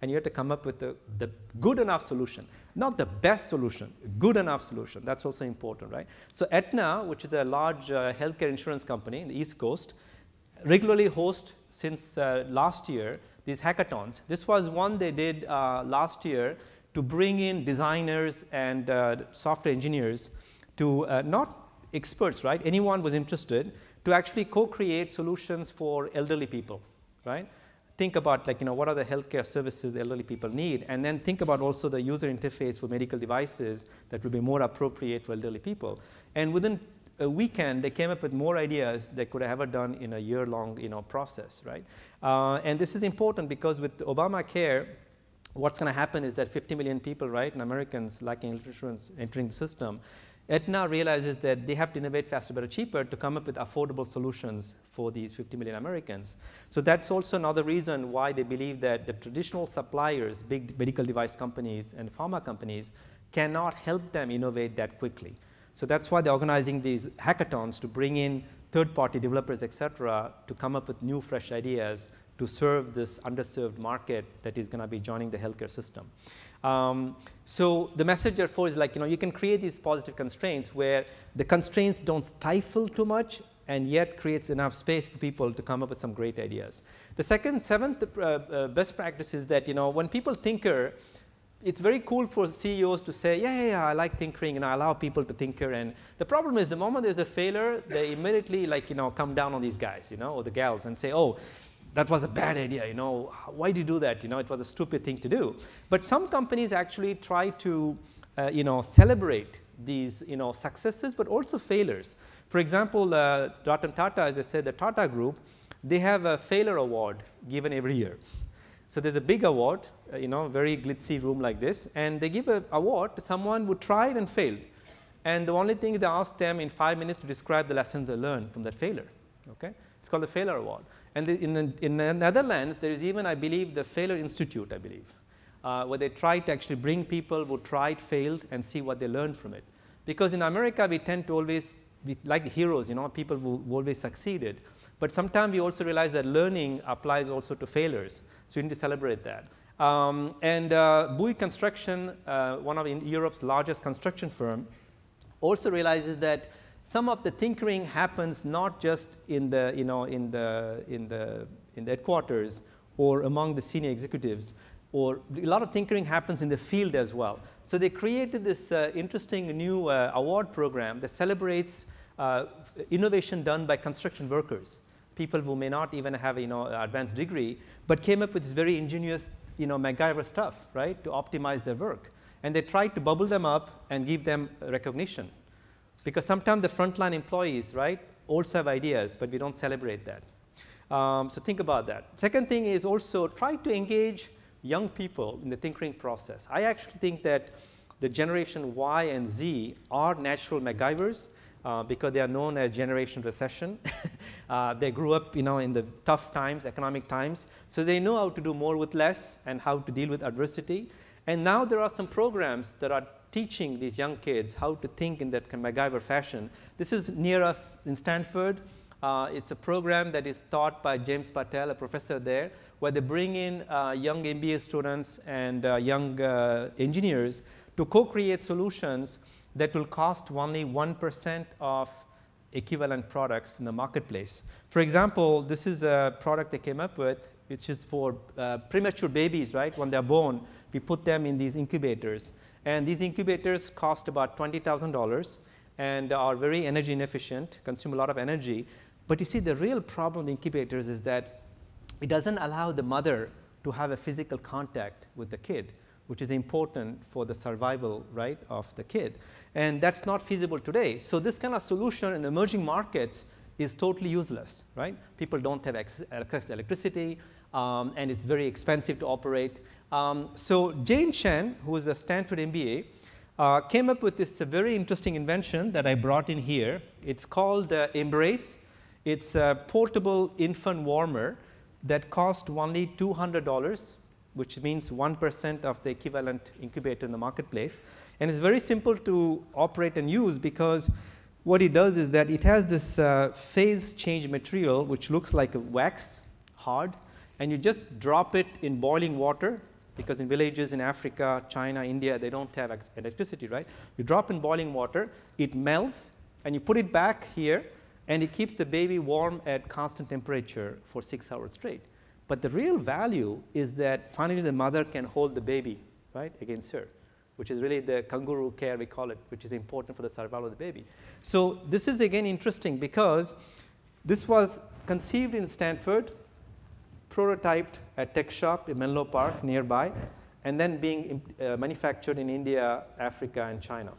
and you have to come up with the, the good enough solution. Not the best solution, good enough solution. That's also important, right? So Aetna, which is a large uh, healthcare insurance company in the East Coast, regularly hosts since uh, last year these hackathons. This was one they did uh, last year to bring in designers and uh, software engineers to uh, not experts, right? Anyone was interested to actually co-create solutions for elderly people, right? Think about like, you know, what are the healthcare services the elderly people need, and then think about also the user interface for medical devices that will be more appropriate for elderly people. And within a weekend, they came up with more ideas they could have ever done in a year-long, you know, process, right? Uh, and this is important because with Obamacare, what's going to happen is that 50 million people, right, and Americans lacking insurance entering the system, Aetna realizes that they have to innovate faster, better, cheaper to come up with affordable solutions for these 50 million Americans. So that's also another reason why they believe that the traditional suppliers, big medical device companies and pharma companies, cannot help them innovate that quickly. So that's why they're organizing these hackathons to bring in third-party developers, et cetera, to come up with new, fresh ideas to serve this underserved market that is going to be joining the healthcare system. Um, so the message, therefore, is like, you know, you can create these positive constraints where the constraints don't stifle too much and yet creates enough space for people to come up with some great ideas. The second, seventh uh, uh, best practice is that, you know, when people tinker, it's very cool for CEOs to say, yeah, yeah, yeah, I like tinkering and I allow people to tinker. And the problem is the moment there's a failure, they immediately like, you know, come down on these guys, you know, or the gals and say, oh, that was a bad idea, you know, why did you do that? You know, it was a stupid thing to do. But some companies actually try to, uh, you know, celebrate these, you know, successes, but also failures. For example, uh, Ratan Tata, as I said, the Tata Group, they have a failure award given every year. So there's a big award, uh, you know, very glitzy room like this, and they give an award to someone who tried and failed. And the only thing they ask them in five minutes to describe the lessons they learned from that failure. Okay? It's called the Failure Award. And the, in, the, in the Netherlands, there is even, I believe, the Failure Institute, I believe, uh, where they try to actually bring people who tried, failed, and see what they learned from it. Because in America, we tend to always, like the heroes, you know, people who, who always succeeded. But sometimes we also realize that learning applies also to failures. So we need to celebrate that. Um, and uh, Construction, uh, one of Europe's largest construction firm, also realizes that some of the tinkering happens not just in the, you know, in the, in the, in the headquarters or among the senior executives, or a lot of tinkering happens in the field as well. So they created this uh, interesting new uh, award program that celebrates uh, innovation done by construction workers, people who may not even have you know, advanced degree, but came up with this very ingenious you know, MacGyver stuff, right, to optimize their work. And they tried to bubble them up and give them recognition. Because sometimes the frontline employees, right, also have ideas, but we don't celebrate that. Um, so think about that. Second thing is also try to engage young people in the tinkering process. I actually think that the generation Y and Z are natural MacGyvers uh, because they are known as generation recession. uh, they grew up you know, in the tough times, economic times, so they know how to do more with less and how to deal with adversity. And now there are some programs that are teaching these young kids how to think in that kind of MacGyver fashion. This is near us in Stanford. Uh, it's a program that is taught by James Patell, a professor there, where they bring in uh, young MBA students and uh, young uh, engineers to co-create solutions that will cost only 1% of equivalent products in the marketplace. For example, this is a product they came up with, which is for uh, premature babies, right? When they're born, we put them in these incubators. And these incubators cost about $20,000 and are very energy inefficient, consume a lot of energy. But you see, the real problem with incubators is that it doesn't allow the mother to have a physical contact with the kid, which is important for the survival right, of the kid. And that's not feasible today. So this kind of solution in emerging markets is totally useless, right? People don't have access to electricity, um, and it's very expensive to operate. Um, so Jane Chen, who is a Stanford MBA, uh, came up with this very interesting invention that I brought in here. It's called uh, Embrace. It's a portable infant warmer that cost only $200, which means 1% of the equivalent incubator in the marketplace. And it's very simple to operate and use because what it does is that it has this uh, phase change material which looks like a wax, hard, and you just drop it in boiling water because in villages in Africa, China, India, they don't have electricity, right? You drop in boiling water, it melts, and you put it back here, and it keeps the baby warm at constant temperature for six hours straight. But the real value is that finally the mother can hold the baby, right, against her, which is really the kangaroo care, we call it, which is important for the survival of the baby. So this is again interesting because this was conceived in Stanford prototyped at Tech Shop in Menlo Park nearby, and then being uh, manufactured in India, Africa, and China.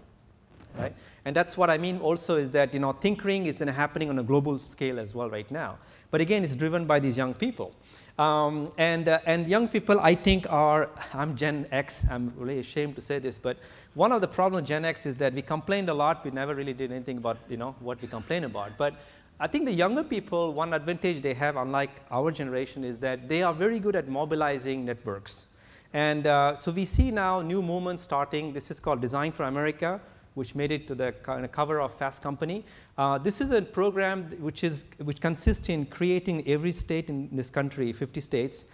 right? And that's what I mean also is that, you know, tinkering is then happening on a global scale as well right now. But again, it's driven by these young people. Um, and, uh, and young people, I think, are, I'm Gen X, I'm really ashamed to say this, but one of the problems with Gen X is that we complained a lot, we never really did anything about, you know, what we complain about. But I think the younger people, one advantage they have, unlike our generation, is that they are very good at mobilizing networks. And uh, so we see now new movements starting. This is called Design for America, which made it to the cover of Fast Company. Uh, this is a program which, is, which consists in creating every state in this country, 50 states,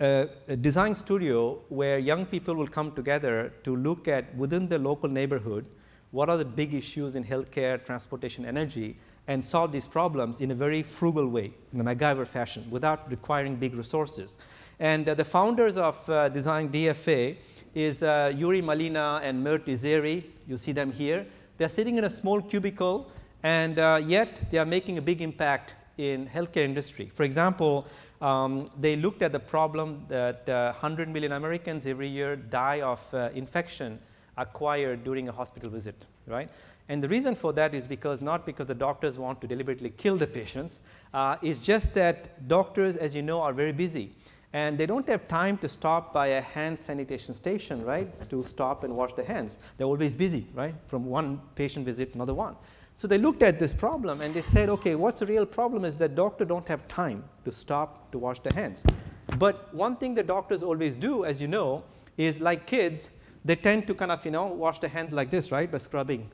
uh, a design studio where young people will come together to look at within the local neighborhood what are the big issues in healthcare, transportation, energy, and solve these problems in a very frugal way, in a MacGyver fashion, without requiring big resources. And uh, the founders of uh, Design DFA is uh, Yuri Malina and Mert Iseri. You see them here. They're sitting in a small cubicle, and uh, yet they are making a big impact in healthcare industry. For example, um, they looked at the problem that uh, 100 million Americans every year die of uh, infection acquired during a hospital visit, right? And the reason for that is because not because the doctors want to deliberately kill the patients, uh, it's just that doctors, as you know, are very busy. And they don't have time to stop by a hand sanitation station, right, to stop and wash their hands. They're always busy, right, from one patient visit to another one. So they looked at this problem and they said, okay, what's the real problem is that doctors don't have time to stop to wash their hands. But one thing that doctors always do, as you know, is like kids, they tend to kind of, you know, wash their hands like this, right, by scrubbing,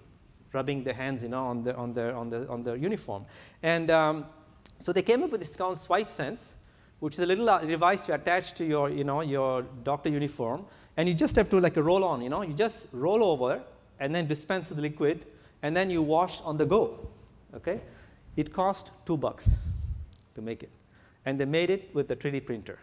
rubbing their hands, you know, on their, on their, on their, on their uniform. And um, so they came up with this called Swipe Sense, which is a little uh, device you attach to your, you know, your doctor uniform, and you just have to like a roll on, you know, you just roll over and then dispense the liquid, and then you wash on the go, okay? It cost two bucks to make it, and they made it with a 3D printer,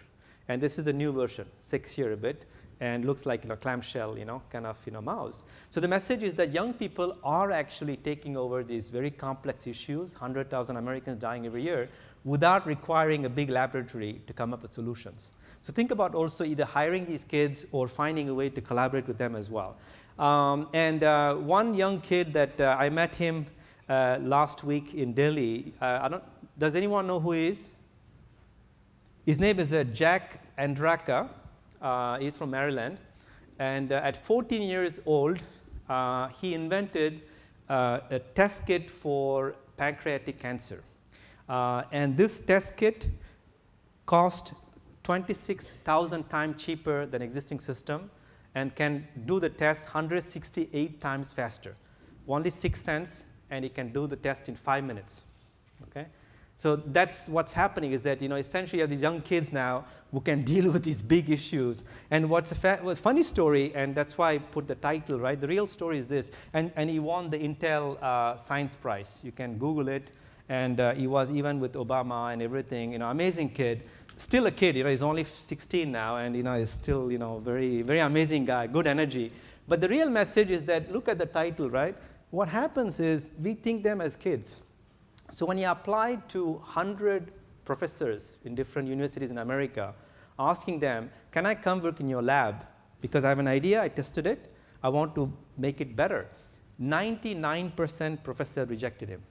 and this is the new version, six year a bit, and looks like you know, clamshell, you know, kind of you know, mouse. So the message is that young people are actually taking over these very complex issues, 100,000 Americans dying every year, without requiring a big laboratory to come up with solutions. So think about also either hiring these kids or finding a way to collaborate with them as well. Um, and uh, one young kid that uh, I met him uh, last week in Delhi, uh, does anyone know who he is? His name is uh, Jack Andraka. Uh, he's from Maryland. And at 14 years old, he invented a test kit for pancreatic cancer. Uh, and this test kit cost 26,000 times cheaper than existing system and can do the test 168 times faster. Only six cents, and it can do the test in five minutes. Okay? So that's what's happening is that, you know, essentially you have these young kids now who can deal with these big issues. And what's a fa funny story, and that's why I put the title, right? The real story is this. And, and he won the Intel uh, Science Prize. You can Google it and uh, he was even with Obama and everything. You know, amazing kid. Still a kid. You know, he's only 16 now, and you know, he's still you know very very amazing guy. Good energy. But the real message is that look at the title, right? What happens is we think them as kids. So when he applied to 100 professors in different universities in America, asking them, "Can I come work in your lab? Because I have an idea. I tested it. I want to make it better." 99% professor rejected him.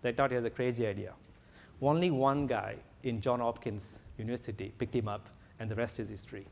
They thought he was a crazy idea. Only one guy in John Hopkins University picked him up, and the rest is history,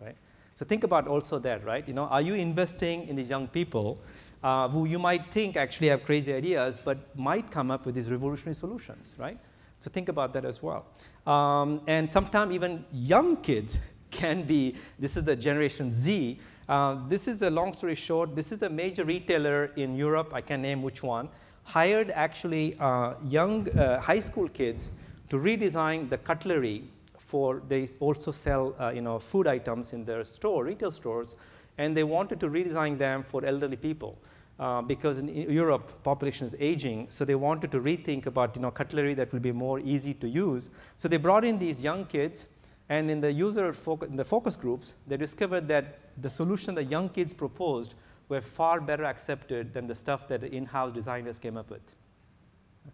right? So think about also that, right? You know, are you investing in these young people uh, who you might think actually have crazy ideas, but might come up with these revolutionary solutions, right? So think about that as well. Um, and sometimes even young kids can be, this is the Generation Z. Uh, this is a long story short, this is a major retailer in Europe, I can name which one, hired actually uh, young uh, high school kids to redesign the cutlery for they also sell uh, you know food items in their store retail stores and they wanted to redesign them for elderly people uh, because in Europe population is aging so they wanted to rethink about you know cutlery that will be more easy to use so they brought in these young kids and in the user in the focus groups they discovered that the solution the young kids proposed were far better accepted than the stuff that the in-house designers came up with.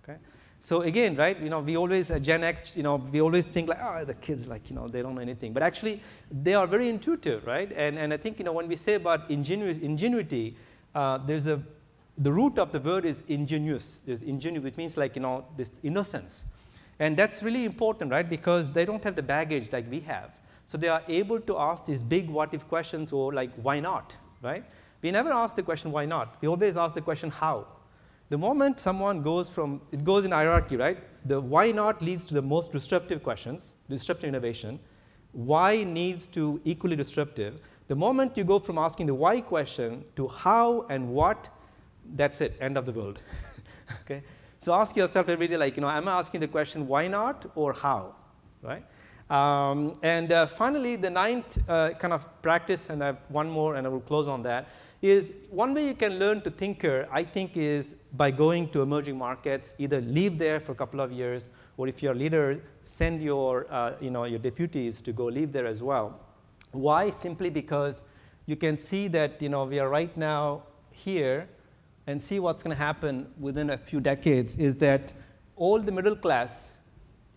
Okay? So again, right, you know, we always, uh, Gen X, you know, we always think like, oh, the kids, like, you know, they don't know anything. But actually, they are very intuitive, right? And, and I think, you know, when we say about ingenu ingenuity, uh, there's a the root of the word is ingenuous. There's ingenuous, which means like, you know, this innocence. And that's really important, right? Because they don't have the baggage like we have. So they are able to ask these big what if questions or like, why not, right? We never ask the question, why not? We always ask the question, how? The moment someone goes from, it goes in hierarchy, right? The why not leads to the most disruptive questions, disruptive innovation. Why needs to equally disruptive. The moment you go from asking the why question to how and what, that's it, end of the world. okay? So ask yourself every day, like, you know, am I asking the question why not or how, right? Um, and uh, finally, the ninth uh, kind of practice, and I have one more, and I will close on that, is one way you can learn to tinker, I think, is by going to emerging markets, either live there for a couple of years, or if you're a leader, send your, uh, you know, your deputies to go live there as well. Why? Simply because you can see that, you know, we are right now here and see what's going to happen within a few decades is that all the middle class,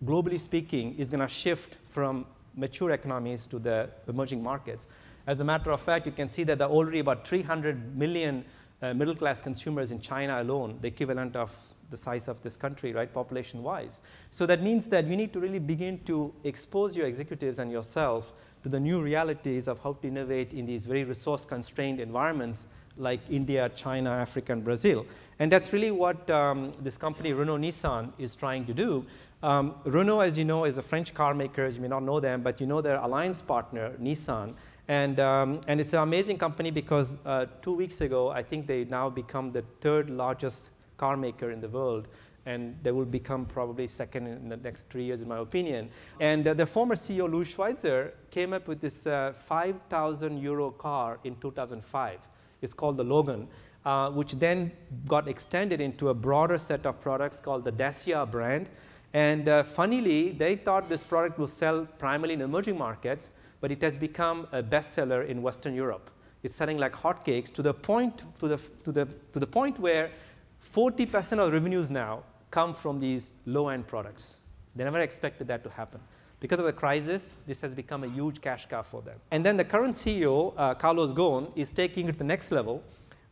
globally speaking, is going to shift from mature economies to the emerging markets. As a matter of fact, you can see that there are already about 300 million uh, middle class consumers in China alone, the equivalent of the size of this country, right, population wise. So that means that you need to really begin to expose your executives and yourself to the new realities of how to innovate in these very resource constrained environments like India, China, Africa, and Brazil. And that's really what um, this company, Renault Nissan, is trying to do. Um, Renault, as you know, is a French car maker. You may not know them, but you know their alliance partner, Nissan. And, um, and it's an amazing company because uh, two weeks ago, I think they now become the third largest car maker in the world. And they will become probably second in the next three years, in my opinion. And uh, the former CEO, Louis Schweitzer, came up with this uh, 5,000 euro car in 2005. It's called the Logan, uh, which then got extended into a broader set of products called the Dacia brand. And uh, funnily, they thought this product will sell primarily in emerging markets, but it has become a bestseller in Western Europe. It's selling like hotcakes to the point, to the, to the, to the point where 40% of revenues now come from these low-end products. They never expected that to happen. Because of the crisis, this has become a huge cash cow for them. And then the current CEO, uh, Carlos Ghosn, is taking it to the next level,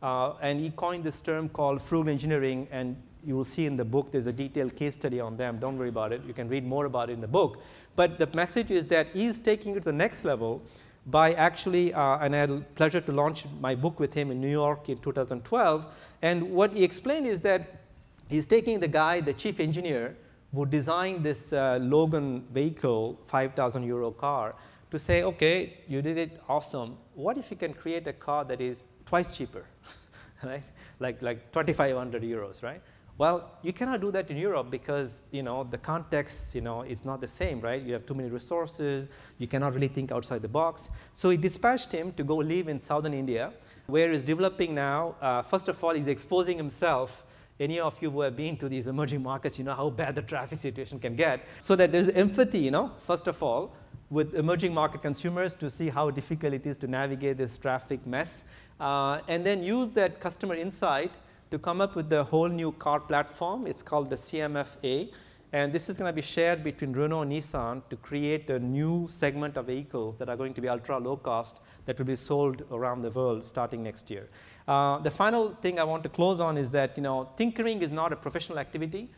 uh, and he coined this term called frugal engineering, and you will see in the book there's a detailed case study on them. Don't worry about it. You can read more about it in the book. But the message is that he's taking it to the next level by actually, uh, and I had the pleasure to launch my book with him in New York in 2012. And what he explained is that he's taking the guy, the chief engineer, who designed this uh, Logan vehicle, 5,000 euro car, to say, okay, you did it awesome. What if you can create a car that is twice cheaper, right? Like, like 2,500 euros, right? Well, you cannot do that in Europe because you know the context you know is not the same, right? You have too many resources. You cannot really think outside the box. So he dispatched him to go live in southern India, where he's developing now. Uh, first of all, he's exposing himself. Any of you who have been to these emerging markets, you know how bad the traffic situation can get. So that there's empathy, you know, first of all, with emerging market consumers to see how difficult it is to navigate this traffic mess, uh, and then use that customer insight to come up with the whole new car platform. It's called the CMF-A. And this is going to be shared between Renault and Nissan to create a new segment of vehicles that are going to be ultra low cost that will be sold around the world starting next year. Uh, the final thing I want to close on is that you know, tinkering is not a professional activity.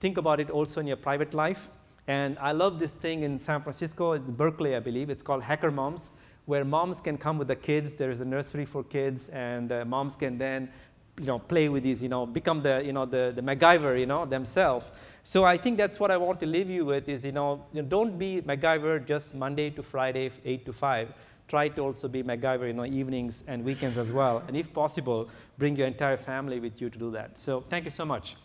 Think about it also in your private life. And I love this thing in San Francisco, it's Berkeley, I believe. It's called Hacker Moms, where moms can come with the kids. There is a nursery for kids, and uh, moms can then you know, play with these, you know, become the, you know, the, the MacGyver, you know, themselves. So I think that's what I want to leave you with is, you know, you know, don't be MacGyver just Monday to Friday, 8 to 5. Try to also be MacGyver, you know, evenings and weekends as well. And if possible, bring your entire family with you to do that. So thank you so much.